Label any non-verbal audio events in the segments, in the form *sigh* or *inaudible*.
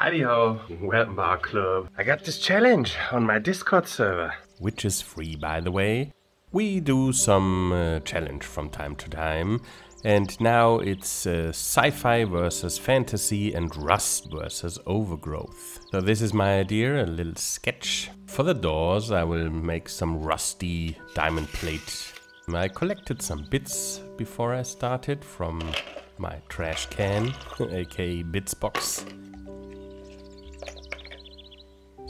Heidi ho, welcome our club. I got this challenge on my Discord server. which is free by the way. We do some uh, challenge from time to time, and now it's uh, sci fi versus fantasy and rust versus overgrowth. So, this is my idea a little sketch. For the doors, I will make some rusty diamond plate. I collected some bits before I started from my trash can, *laughs* aka Bits box.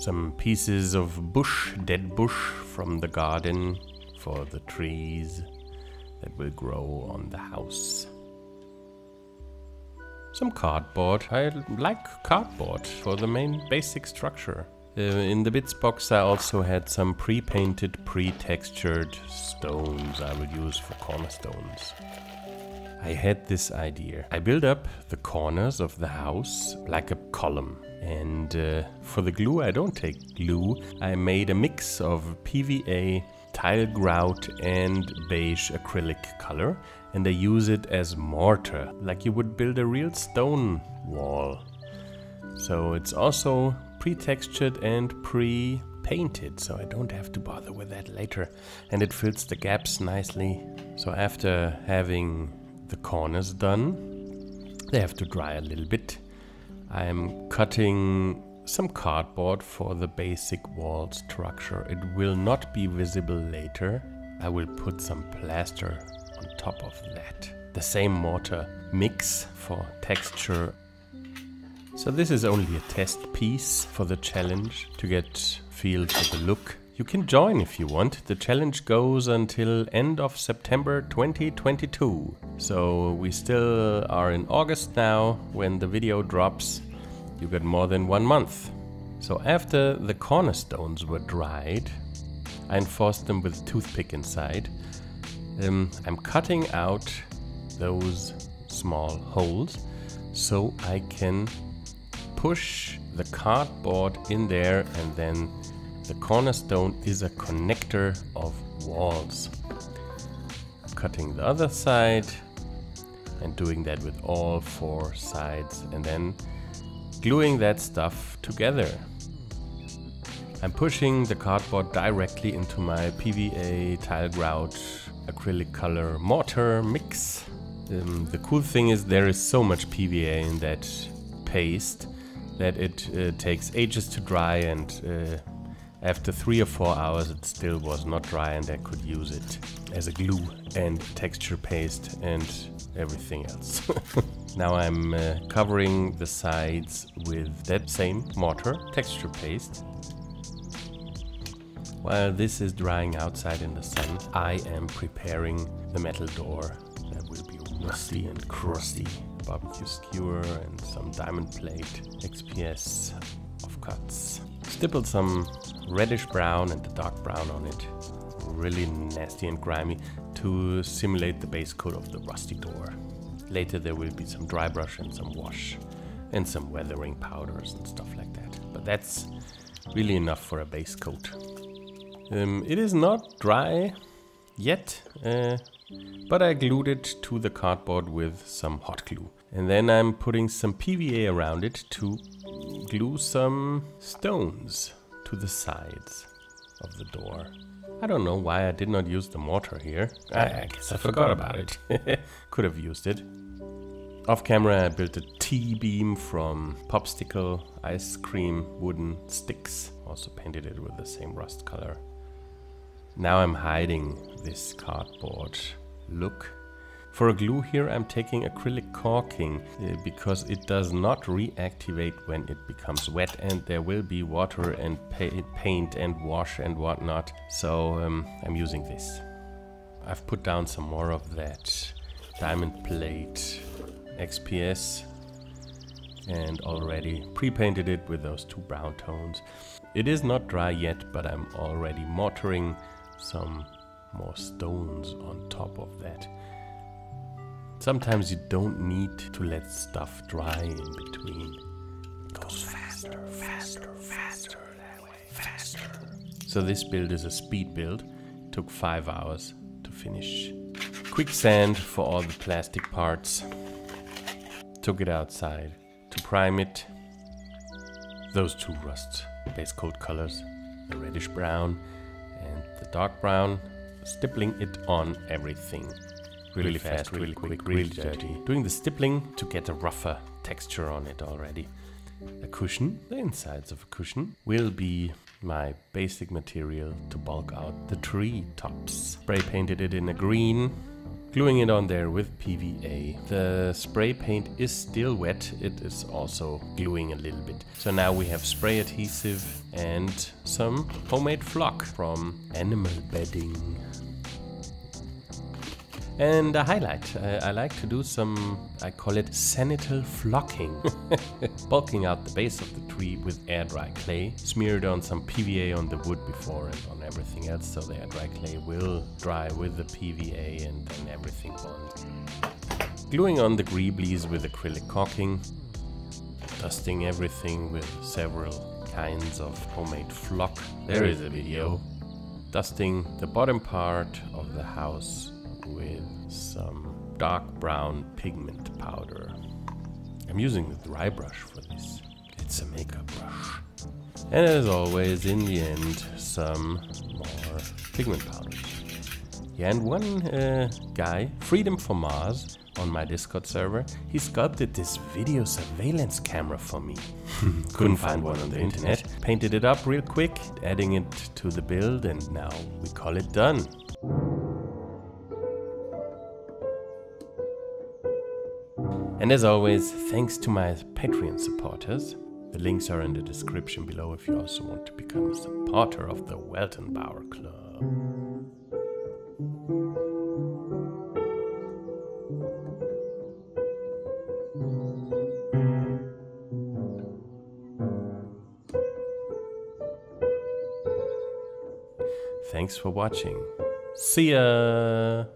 Some pieces of bush, dead bush from the garden for the trees that will grow on the house. Some cardboard. I like cardboard for the main basic structure. Uh, in the bits box, I also had some pre painted, pre textured stones I will use for cornerstones. I had this idea. I build up the corners of the house like a column. And uh, for the glue, I don't take glue. I made a mix of PVA, tile grout, and beige acrylic color. And I use it as mortar, like you would build a real stone wall. So it's also pre textured and pre painted, so I don't have to bother with that later. And it fills the gaps nicely. So after having the corners done, they have to dry a little bit. I'm cutting some cardboard for the basic wall structure. It will not be visible later. I will put some plaster on top of that. The same mortar mix for texture so this is only a test piece for the challenge to get feel for the look. You can join if you want. The challenge goes until end of September 2022. So we still are in August now when the video drops. You get more than one month. So after the cornerstones were dried, I enforced them with toothpick inside. Um, I'm cutting out those small holes so I can push the cardboard in there and then the cornerstone is a connector of walls. Cutting the other side and doing that with all four sides and then gluing that stuff together. I'm pushing the cardboard directly into my PVA tile grout acrylic color mortar mix. Um, the cool thing is there is so much PVA in that paste that it uh, takes ages to dry and uh, after three or four hours it still was not dry and I could use it as a glue and texture paste and everything else. *laughs* now I'm uh, covering the sides with that same mortar texture paste. While this is drying outside in the sun, I am preparing the metal door that will be rusty and crusty barbecue skewer and some diamond plate, XPS offcuts. Stippled some reddish brown and the dark brown on it, really nasty and grimy, to simulate the base coat of the rusty door. Later there will be some dry brush and some wash, and some weathering powders and stuff like that. But that's really enough for a base coat. Um, it is not dry yet, uh, but I glued it to the cardboard with some hot glue. And then I'm putting some PVA around it to glue some stones to the sides of the door. I don't know why I did not use the mortar here. I, guess I forgot about it. *laughs* Could have used it. Off camera I built a T-beam from popsicle ice cream wooden sticks. Also painted it with the same rust color. Now I'm hiding this cardboard look. For a glue here I'm taking acrylic caulking uh, because it does not reactivate when it becomes wet and there will be water and pa paint and wash and whatnot. So um, I'm using this. I've put down some more of that diamond plate XPS and already pre-painted it with those two brown tones. It is not dry yet, but I'm already mortaring some more stones on top of that. Sometimes you don't need to let stuff dry in between. It goes faster, faster, faster, that way, faster. So this build is a speed build. Took five hours to finish. Quicksand for all the plastic parts. Took it outside to prime it. those two rust base coat colors, the reddish brown and the dark brown, stippling it on everything. Really, really fast, fast, really quick, really dirty. Doing the stippling to get a rougher texture on it already. A cushion, the insides of a cushion, will be my basic material to bulk out the tree tops. Spray painted it in a green, gluing it on there with PVA. The spray paint is still wet, it is also gluing a little bit. So now we have spray adhesive and some homemade flock from Animal Bedding. And a highlight, uh, I like to do some, I call it zenital flocking. *laughs* Bulking out the base of the tree with air dry clay, smeared on some PVA on the wood before and on everything else, so the air dry clay will dry with the PVA and then everything bonds. Gluing on the greeblies with acrylic caulking, dusting everything with several kinds of homemade flock. There is a video. Dusting the bottom part of the house with some dark brown pigment powder. I'm using the dry brush for this. It's a makeup brush. And as always, in the end, some more pigment powder. Yeah, and one uh, guy, Freedom for Mars, on my Discord server, he sculpted this video surveillance camera for me. *laughs* Couldn't find one on the internet. Painted it up real quick, adding it to the build, and now we call it done. And as always, thanks to my Patreon supporters. The links are in the description below if you also want to become a supporter of the Weltenbauer Club. Thanks for watching. See ya!